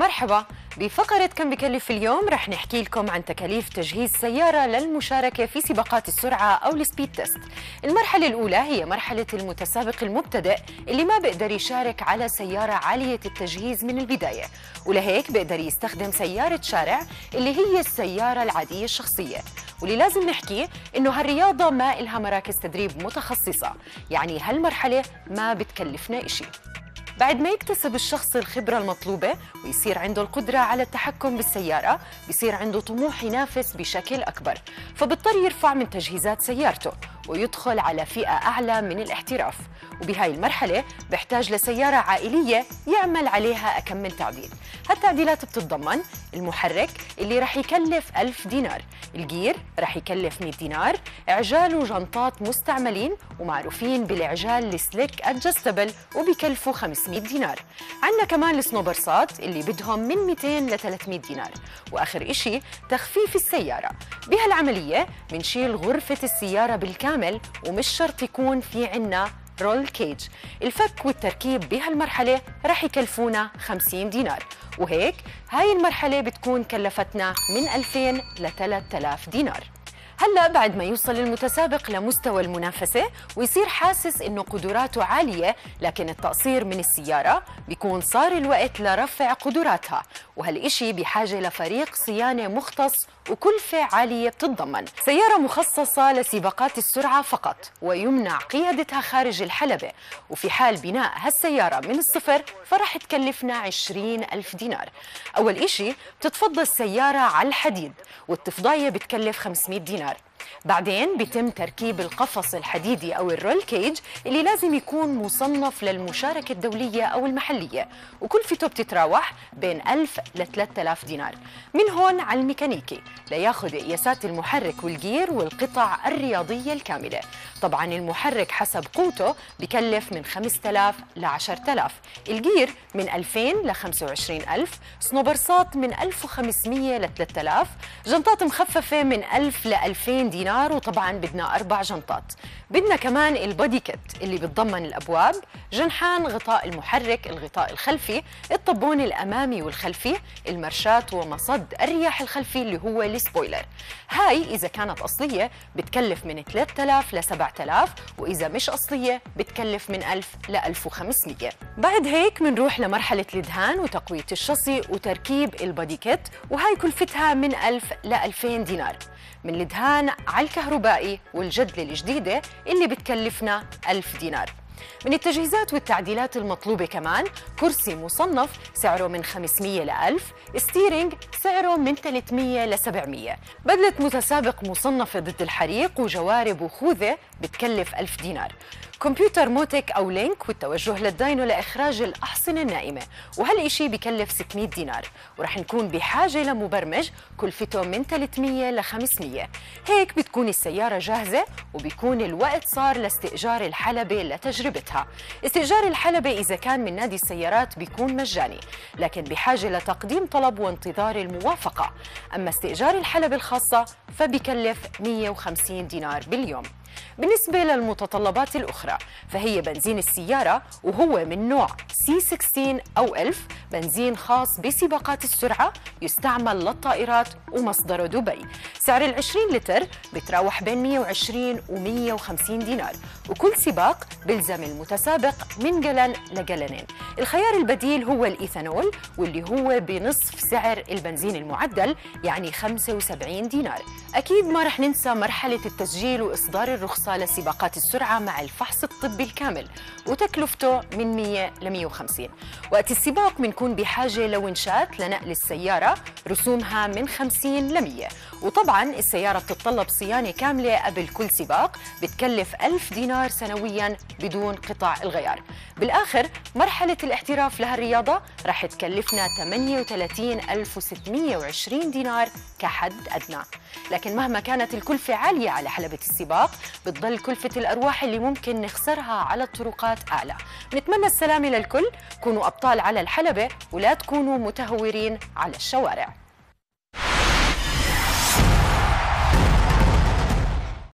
مرحبا. بفقرة كم بكلف اليوم رح نحكي لكم عن تكاليف تجهيز سيارة للمشاركة في سباقات السرعة أو ال speed test. المرحلة الأولى هي مرحلة المتسابق المبتدئ اللي ما بيقدر يشارك على سيارة عالية التجهيز من البداية. ولهيك بيقدر يستخدم سيارة شارع اللي هي السيارة العادية الشخصية. واللي لازم نحكيه إنه هالرياضة ما إلها مراكز تدريب متخصصة. يعني هالمرحلة ما بتكلفنا إشي. بعد ما يكتسب الشخص الخبرة المطلوبة ويصير عنده القدرة على التحكم بالسيارة بيصير عنده طموح ينافس بشكل أكبر. فبضطر يرفع من تجهيزات سيارته ويدخل على فئة أعلى من الاحتراف. وبهاي المرحلة بيحتاج لسيارة عائلية يعمل عليها أكم من تعديل. هالتعديلات بتتضمن المحرك اللي رح يكلف 1000 دينار الجير رح يكلف 100 دينار عجال وجنطات مستعملين ومعروفين بالعجال السليك ادجستبل وبيكلفوا 500 دينار. عندنا كمان السنوبرسات اللي بدهم من 200 ل 300 دينار. وآخر إشي تخفيف السيارة. بهالعملية بنشيل غرفة السيارة بالكامل ومش شرط يكون في عنا roll cage الفك والتركيب بهالمرحلة رح يكلفونا 50 دينار. وهيك هاي المرحلة بتكون كلفتنا من 2000 ل 3000 دينار. هلا بعد ما يوصل المتسابق لمستوى المنافسة ويصير حاسس إنه قدراته عالية لكن التقصير من السيارة بيكون صار الوقت لرفع قدراتها وهالإشي بحاجة لفريق صيانة مختص وكلفة عالية بتتضمن. سيارة مخصصة لسباقات السرعة فقط ويمنع قيادتها خارج الحلبة. وفي حال بناء هالسيارة من الصفر فرح تكلفنا 20 ألف دينار. أول إشي بتتفضل السيارة على الحديد والتفضاية بتكلف 500 دينار. بعدين بيتم تركيب القفص الحديدي أو ال roll cage اللي لازم يكون مصنف للمشاركة الدولية أو المحلية وكلفته بتتراوح بين 1000 ل 3000 دينار. من هون على الميكانيكي لياخذ قياسات المحرك والجير والقطع الرياضية الكاملة. طبعا المحرك حسب قوته بكلف من 5000 ل 10000 الجير من 2000 ل 25000 سنوبرسات من 1500 ل 3000 جنطات مخففة من 1000 ل 2000 دينار وطبعا بدنا أربع جنطات. بدنا كمان ال body kit اللي بتضمن الأبواب جنحان غطاء المحرك الغطاء الخلفي الطبون الأمامي والخلفي المرشات ومصد الرياح الخلفي اللي هو ال spoiler. هاي إذا كانت أصلية بتكلف من 3000 ل 7000 وإذا مش أصلية بتكلف من 1000 ل 1500 بعد هيك بنروح لمرحلة الدهان وتقوية الشصي وتركيب ال body kit وهاي كلفتها من 1000 ل 2000 دينار. من الدهان على الكهربائي والجدلة الجديدة اللي بتكلفنا 1000 دينار. من التجهيزات والتعديلات المطلوبة كمان كرسي مصنف سعره من 500 ل 1000 steering سعره من 300 ل 700 بدلة متسابق مصنفة ضد الحريق وجوارب وخوذة بتكلف 1000 دينار. كمبيوتر MoTeC أو Link والتوجه لل dyno لإخراج الأحصنة النائمة. وهالإشي بكلف 600 دينار. ورح نكون بحاجة لمبرمج كلفته من 300 ل 500 هيك بتكون السيارة جاهزة وبيكون الوقت صار لاستئجار الحلبة لتجربتها. استئجار الحلبة إذا كان من نادي السيارات بيكون مجاني لكن بحاجة لتقديم طلب وانتظار الموافقة. أما استئجار الحلبة الخاصة فبكلف 150 دينار باليوم. بالنسبة للمتطلبات الأخرى فهي بنزين السيارة وهو من نوع C16 أو 1000 بنزين خاص بسباقات السرعة يستعمل للطائرات ومصدره دبي. سعر ال 20 لتر بتراوح بين 120 و 150 دينار وكل سباق بلزم المتسابق من جلن لجلنين. الخيار البديل هو الإيثانول واللي هو بنصف سعر البنزين المعدل يعني 75 دينار. أكيد ما رح ننسى مرحلة التسجيل وإصدار الرخصة لسباقات السرعة مع الفحص الطبي الكامل وتكلفته من 100 ل 150 وقت السباق بنكون بحاجة لونشات لنقل السيارة رسومها من 50 ل 100 وطبعا السيارة بتتطلب صيانة كاملة قبل كل سباق بتكلف 1000 دينار سنويا بدون قطع الغيار. بالآخر مرحلة الاحتراف لهالرياضة رح تكلفنا 38620 دينار كحد أدنى. لكن مهما كانت الكلفة عالية على حلبة السباق بتضل كلفة الأرواح اللي ممكن نخسرها على الطرقات أعلى. نتمنى السلامة للكل كونوا أبطال على الحلبة ولا تكونوا متهورين على الشوارع.